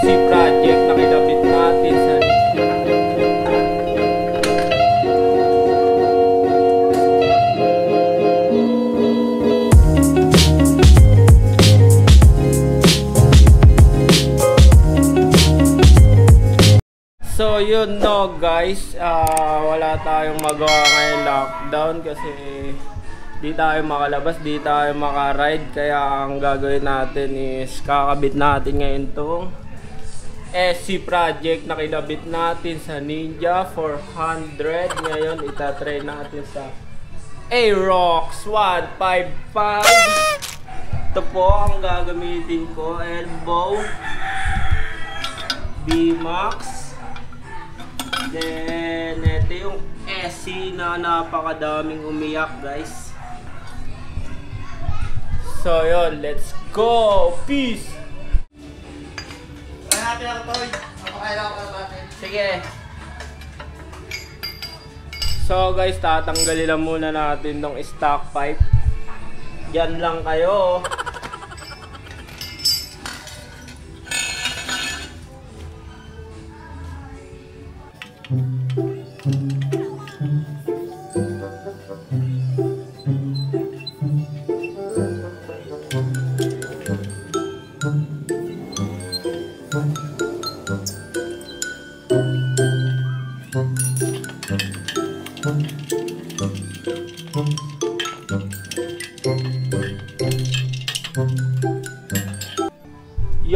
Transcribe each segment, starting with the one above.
SC project na kinabit natin sa So yun no guys, Ah, wala tayong magawa ngayon lockdown kasi di tayo makalabas, di tayo makaride. Kaya ang gagawin natin is kakabit natin ngayon tong SC project na kinabit natin sa Ninja 400 ngayon itatry natin sa Aerox 155 ito po ang gagamitin ko elbow B-Max Then, ito yung SC na napakadaming umiyak, guys. So, yun. Let's go! Peace! Hanapin ako, Toy. Natin. Sige. So, guys, tatanggalin lang muna natin tong stock pipe. Diyan lang kayo.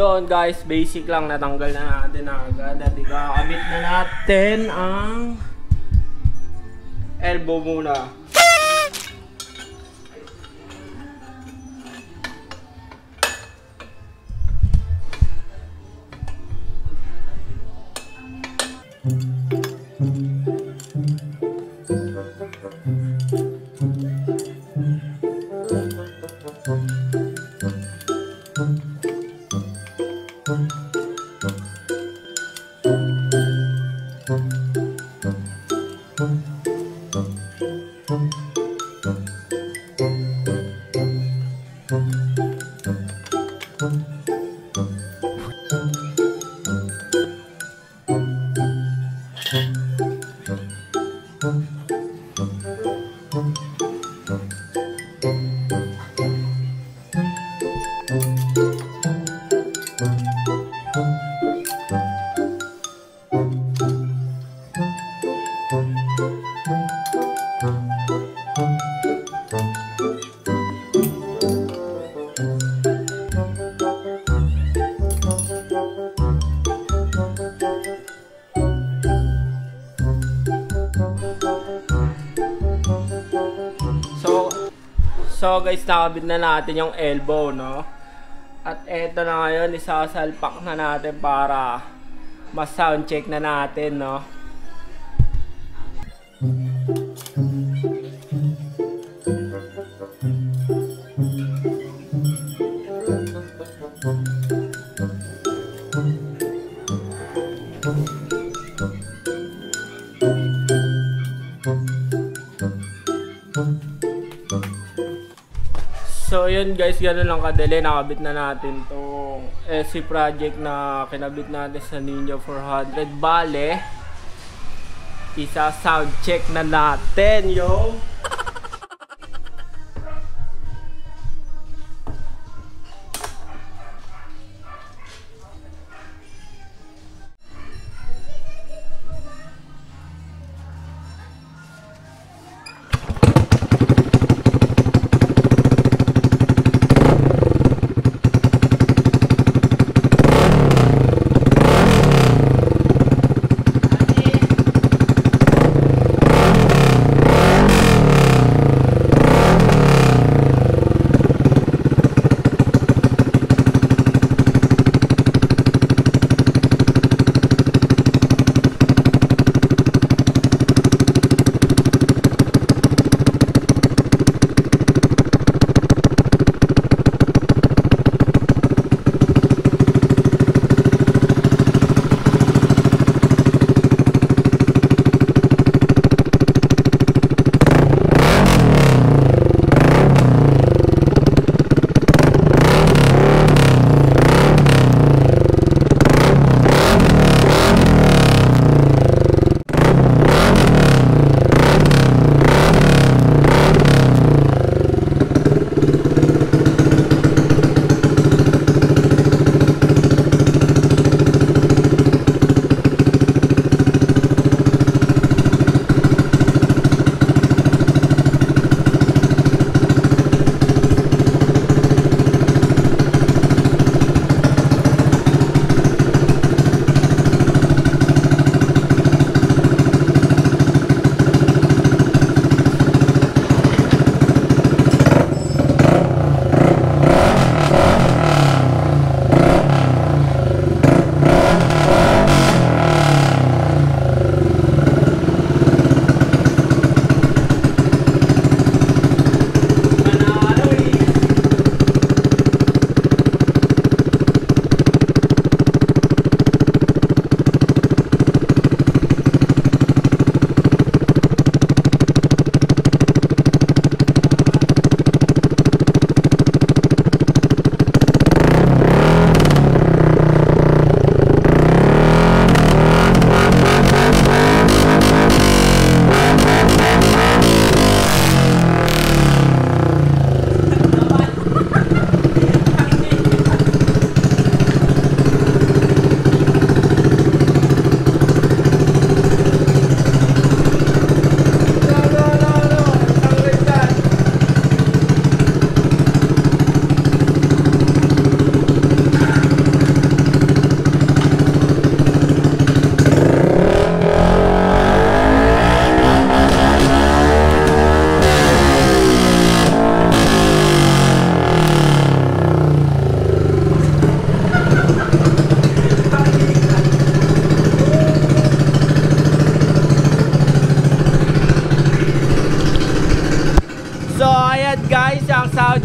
Yon guys, basic lang natanggal na natin agad at ikakabit na natin ang elbow muna. So, so guys, nakabit na natin yung elbow, no? At eto na ngayon, isasalpak na natin para mas sound check na natin, no? So yun guys, gano'n lang kadali. Nakabit na natin tong SC project na kinabit natin sa Ninja 400. Bale, isa sound check na natin, yo!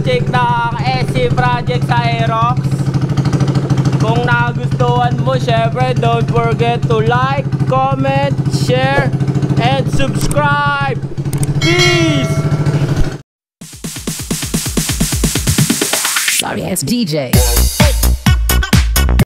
Soundcheck ng SC Project sa Aerox. Kung nagustuhan mo, syempre don't forget to like, comment, share, and subscribe. Peace! Sorry, it's DJ.